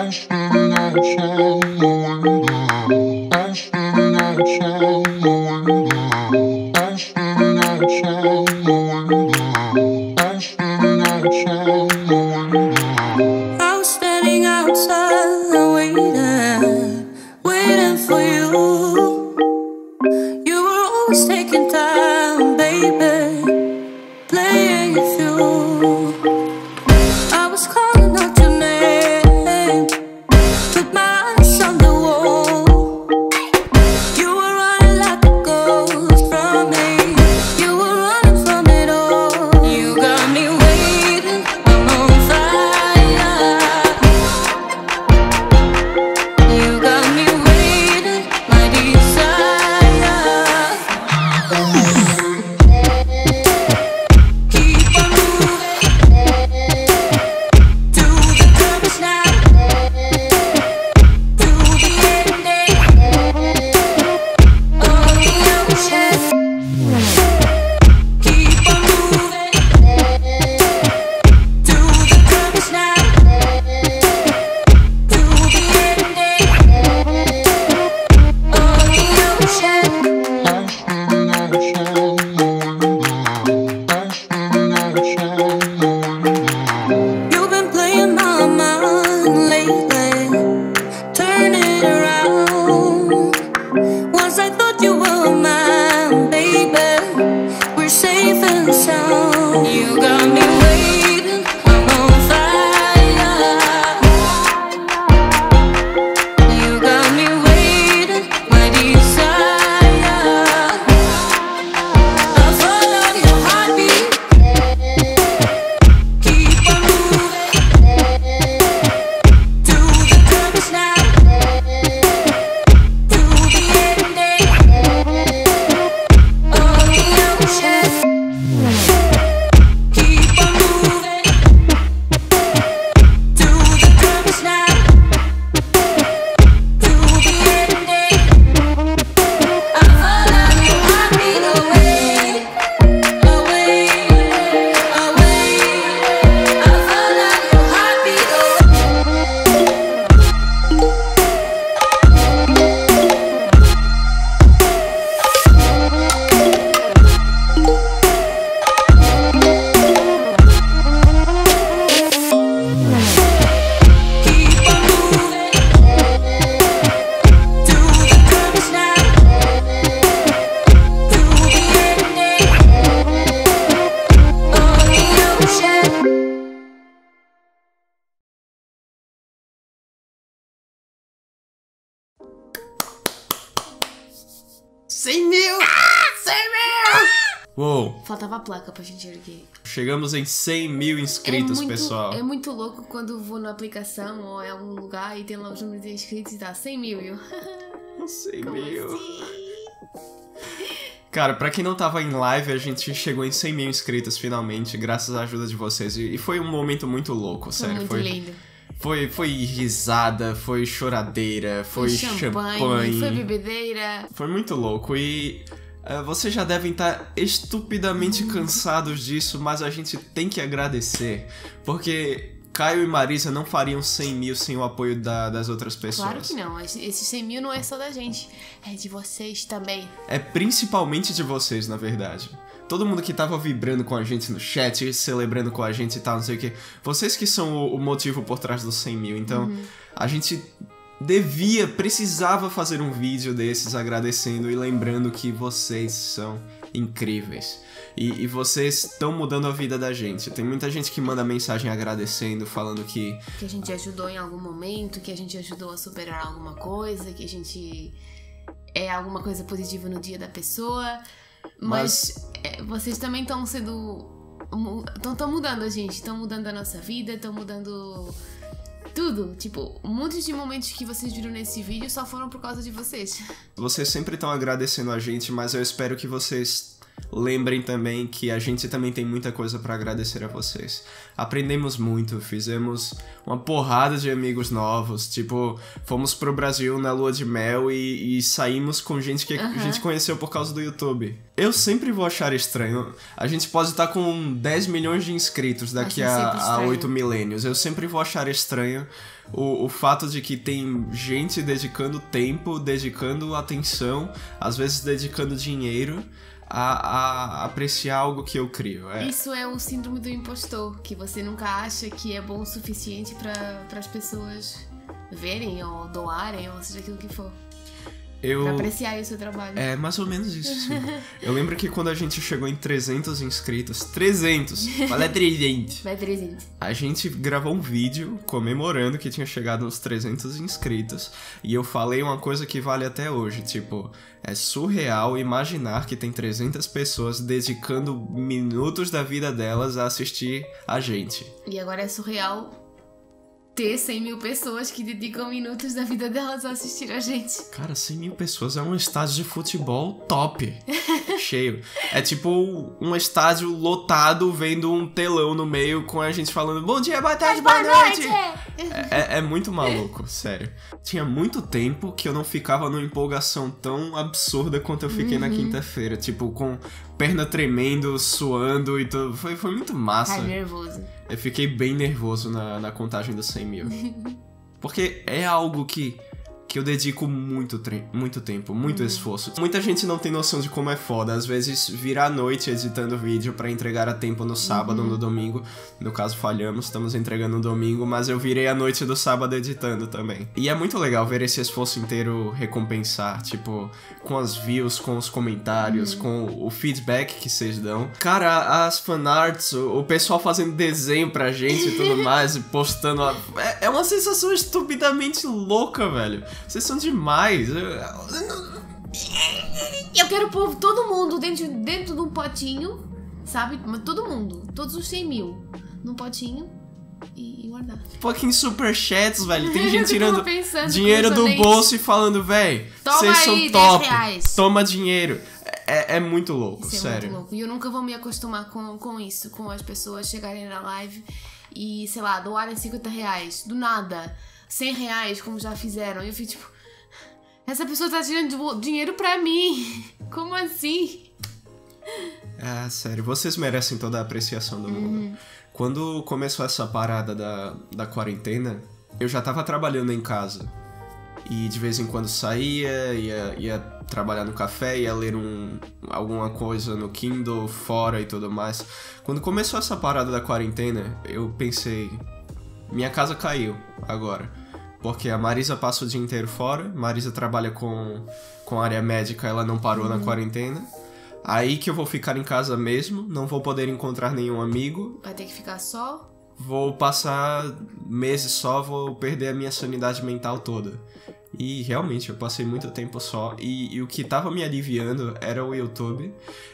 I'm standing outside the window. I'm standing outside Faltava a placa pra gente erguer. chegamos em 100 mil inscritos, é muito, pessoal. É muito louco quando vou na aplicação ou em algum lugar e tem lá os números de inscritos e dá 100 mil. e eu, 100 Como mil. assim? Cara, pra quem não tava em live, a gente chegou em 100 mil inscritos finalmente, graças à ajuda de vocês. E foi um momento muito louco, Foi sério. muito foi, lindo. foi, foi risada, foi choradeira, foi, champanhe. foi bebedeira. Foi muito louco e vocês já devem estar estupidamente cansados disso, mas a gente tem que agradecer, porque Caio e Marisa não fariam 100 mil sem o apoio da- das outras pessoas. Claro que não, esses 100 mil não é só da gente, é de vocês também. É principalmente de vocês, na verdade. Todo mundo que tava vibrando com a gente no chat, celebrando com a gente e tal, não sei o que. Vocês que são o, o motivo por trás dos 100 mil. Então, a gente devia, precisava fazer um vídeo desses agradecendo e lembrando que vocês são incríveis. E, e vocês estão mudando a vida da gente. Tem muita gente que manda mensagem agradecendo, falando que Que a gente ajudou em algum momento, que a gente ajudou a superar alguma coisa, que a gente é alguma coisa positiva no dia da pessoa. Mas, é, vocês também estão sendo. Estão mudando a gente, estão mudando a nossa vida, estão mudando tudo. Tipo, muitos de momentos que vocês viram nesse vídeo só foram por causa de vocês. Vocês sempre estão agradecendo a gente, mas eu espero que vocês lembrem também que a gente também tem muita coisa pra agradecer a vocês. Aprendemos muito, fizemos uma porrada de amigos novos, tipo, fomos pro Brasil na lua de mel e, e saímos com gente que a gente conheceu por causa do YouTube. Eu sempre vou achar estranho. A gente pode estar com 10 milhões de inscritos daqui a, a estranho. 8 milênios. Eu sempre vou achar estranho o, o fato de que tem gente dedicando tempo, dedicando atenção, às vezes dedicando dinheiro a, a apreciar algo que eu crio. É, Isso é o síndrome do impostor, que você nunca acha que é bom o suficiente para as pessoas verem ou doarem, ou seja aquilo que for. Eu, Pra apreciar o seu trabalho. É mais ou menos isso, sim. Eu lembro que quando a gente chegou em 300 inscritos, 300, fala 300. Vai presente. A gente gravou um vídeo comemorando que tinha chegado nos 300 inscritos e eu falei uma coisa que vale até hoje, tipo, é surreal imaginar que tem 300 pessoas dedicando minutos da vida delas a assistir a gente. E agora é surreal ter 100 mil pessoas que dedicam minutos da vida delas a assistir a gente. Cara, 100 mil pessoas é um estádio de futebol top. cheio. É tipo um estádio lotado vendo um telão no meio com a gente falando bom dia, boa tarde, boa, noite. É, é muito maluco, sério. Tinha muito tempo que eu não ficava numa empolgação tão absurda quanto eu fiquei na quinta-feira. Tipo, com perna tremendo, suando e tudo. Foi, foi muito massa. Tá nervoso. Eu fiquei bem nervoso na, na contagem dos 100 mil. Porque é algo que, que eu dedico muito, muito tempo, muito esforço. Muita gente não tem noção de como é foda. Às vezes virar a noite editando vídeo pra entregar a tempo no sábado ou no domingo. No caso, falhamos, estamos entregando no domingo, mas eu virei a noite do sábado editando também. E é muito legal ver esse esforço inteiro recompensar, tipo, com as views, com os comentários, com o feedback que vocês dão. Cara, as fanarts, o, o pessoal fazendo desenho pra gente e tudo mais, e postando. a- É, é uma sensação estupidamente louca, velho. Vocês são demais. Eu- quero pôr todo mundo dentro, dentro de um potinho, sabe? Mas todo mundo, todos os 100 mil, num potinho e, guardar. Fucking superchats, velho. Tem gente tirando dinheiro do bolso e falando, Toma vocês são 10 top. reais. Toma dinheiro. É, é muito louco, Isso é sério. muito louco. E eu nunca vou me acostumar com, com isso, com as pessoas chegarem na live e, sei lá, doarem 50 reais, do nada, 100 reais, como já fizeram. E eu fico tipo, essa pessoa tá tirando do- dinheiro pra mim. Como assim? É, sério, vocês merecem toda a apreciação do mundo. Quando começou essa parada da, da quarentena, eu já tava trabalhando em casa. E de vez em quando saía, ia, ia trabalhar no café, ia ler um, alguma coisa no Kindle, fora e tudo mais. Quando começou essa parada da quarentena, eu pensei, minha casa caiu agora. Porque a Marisa passa o dia inteiro fora, Marisa trabalha com, com área médica, ela não parou na quarentena. Aí que eu vou ficar em casa mesmo, não vou poder encontrar nenhum amigo, Vai ter que ficar só? vou passar meses só, vou perder a minha sanidade mental toda. E realmente, eu passei muito tempo só. E, e o que tava me aliviando era o YouTube.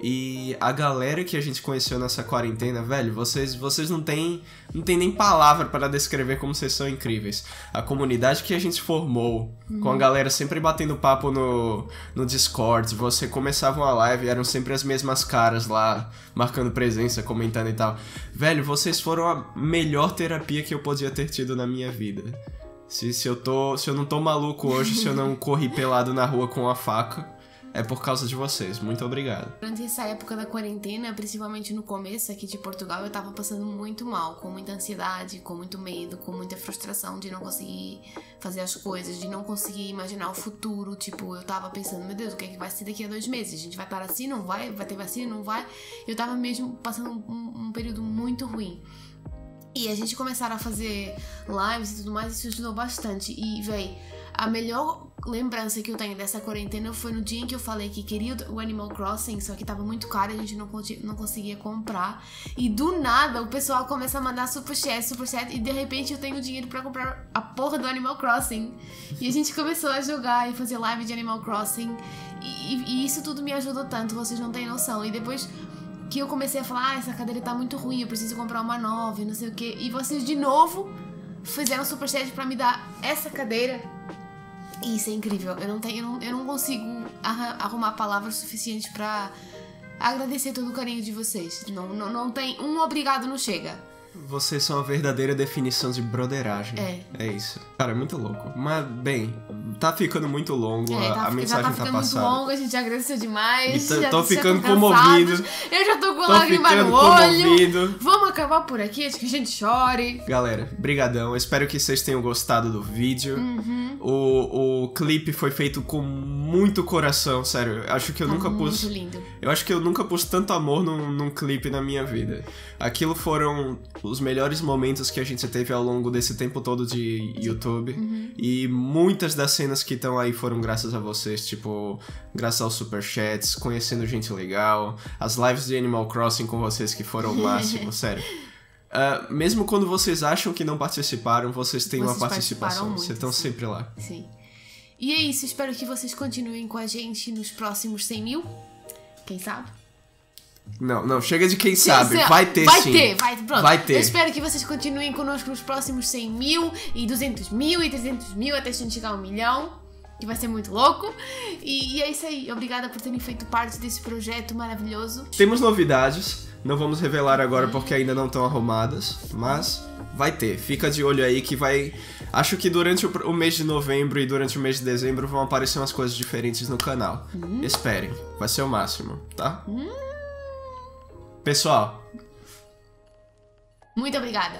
E a galera que a gente conheceu nessa quarentena, velho, vocês, vocês não têm não tem nem palavra para descrever como vocês são incríveis. A comunidade que a gente formou, com a galera sempre batendo papo no, no Discord, você começava uma live, eram sempre as mesmas caras lá, marcando presença, comentando e tal. Velho, vocês foram a melhor terapia que eu podia ter tido na minha vida. Se, se, eu tô, se eu não tô maluco hoje, se eu não corri pelado na rua com a faca, é por causa de vocês. Muito obrigado. Durante essa época da quarentena, principalmente no começo aqui de Portugal, eu tava passando muito mal, com muita ansiedade, com muito medo, com muita frustração de não conseguir fazer as coisas, de não conseguir imaginar o futuro. Tipo, eu tava pensando, meu Deus, o que é que vai ser daqui a dois meses? A gente vai estar assim, não vai? Vai ter vacina, não vai? Eu tava mesmo passando um, um período muito ruim. E a gente começaram a fazer lives e tudo mais, isso ajudou bastante. E, véi, a melhor lembrança que eu tenho dessa quarentena foi no dia em que eu falei que queria o Animal Crossing, só que tava muito caro e a gente não, não conseguia comprar. E do nada o pessoal começa a mandar superchat, superchat, e de repente eu tenho dinheiro pra comprar a porra do Animal Crossing. E a gente começou a jogar e fazer live de Animal Crossing. E, e- e isso tudo me ajudou tanto, vocês não têm noção. E depois que eu comecei a falar, ah, essa cadeira tá muito ruim, eu preciso comprar uma nova e não sei o que. E vocês de novo fizeram superchat pra me dar essa cadeira. E isso é incrível. Eu não tenho, eu não, eu não consigo arrumar palavras suficientes pra agradecer todo o carinho de vocês. Não, não, não tem. Um obrigado não chega. Vocês são a verdadeira definição de broderagem. É. É isso. Cara, é muito louco. Mas, bem, tá ficando muito longo, É, a, tá, a já mensagem tá tá, ficando passada. muito longo, a gente já agradeceu demais. E tô- já, tô já ficando cansados. comovido. Eu já tô com Tô lágrima no olho. comovido. Vamos acabar por aqui antes que a gente chore. Galera, brigadão. Espero que vocês tenham gostado do vídeo. Uhum. O, o clipe foi feito com muito coração, sério. Eu Acho que eu Tá nunca pus. muito lindo. Eu acho que eu nunca pus tanto amor num, num clipe na minha vida. Aquilo foram os melhores momentos que a gente teve ao longo desse tempo todo de YouTube. Uhum. E muitas das cenas que estão aí foram graças a vocês, tipo, graças aos superchats, conhecendo gente legal, as lives de Animal Crossing com vocês que foram o máximo, sério. Ah, mesmo quando vocês acham que não participaram, vocês têm Vocês uma participação. muito, Vocês estão sim. sempre lá. Sim. E é isso, espero que vocês continuem com a gente nos próximos 100 mil. Quem sabe? Não, não, chega de quem sabe. Se- se- Vai ter vai sim. Ter, vai pronto. Vai ter. Eu espero que vocês continuem conosco nos próximos 100 mil, e 200 mil, e 300 mil, até a gente chegar a um milhão. Que vai ser muito louco. E, e é isso aí. Obrigada por terem feito parte desse projeto maravilhoso. Temos novidades, não vamos revelar agora porque ainda não estão arrumadas, mas vai ter. Fica de olho aí que vai. Acho que durante o, mês de novembro e durante o mês de dezembro vão aparecer umas coisas diferentes no canal. Esperem, vai ser o máximo, tá? Pessoal, Muito obrigada.